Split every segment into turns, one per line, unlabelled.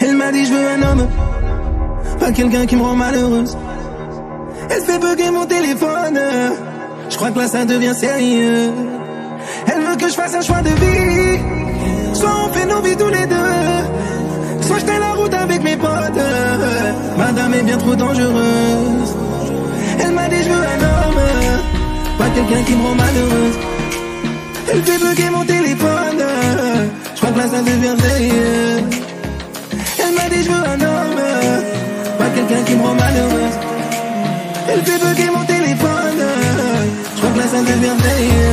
Elle m'a dit je veux un homme, pas quelqu'un qui me rend malheureuse. Elle fait bugger mon téléphone, je crois que là ça devient sérieux. Elle veut que je fasse un choix de vie, soit on fait nos vies tous les deux, soit je la route avec mes potes. Madame est bien trop dangereuse. Elle m'a dit je veux un homme, pas quelqu'un qui me rend malheureuse. Elle fait bugger mon téléphone, je crois que là ça devient sérieux. Je veux un homme, pas quelqu'un qui me rend malheureuse. Elle fait bugger mon téléphone, je crois que là ça devient sérieux.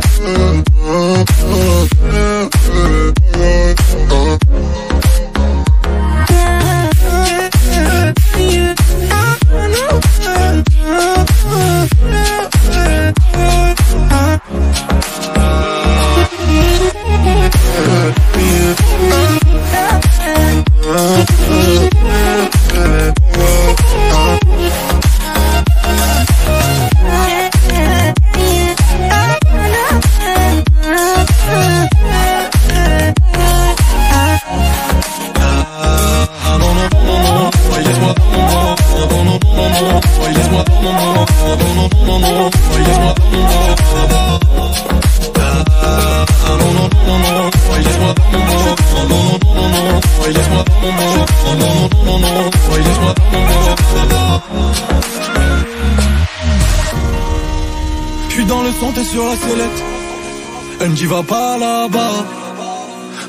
Mm-hmm.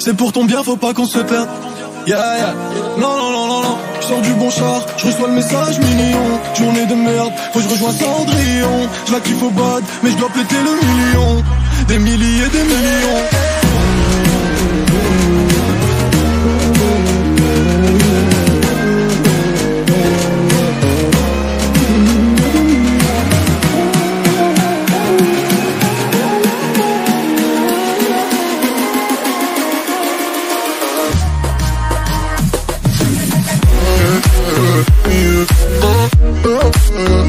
C'est pour ton bien, faut pas qu'on se perde. Yeah, yeah. Non, non, non, non, non. Je reçois le message million. Journée de merde, faut que je rejoins Cendrillon. Je la kiffe au bad, mais je dois péter le million. Des milliers, des millions. Oh.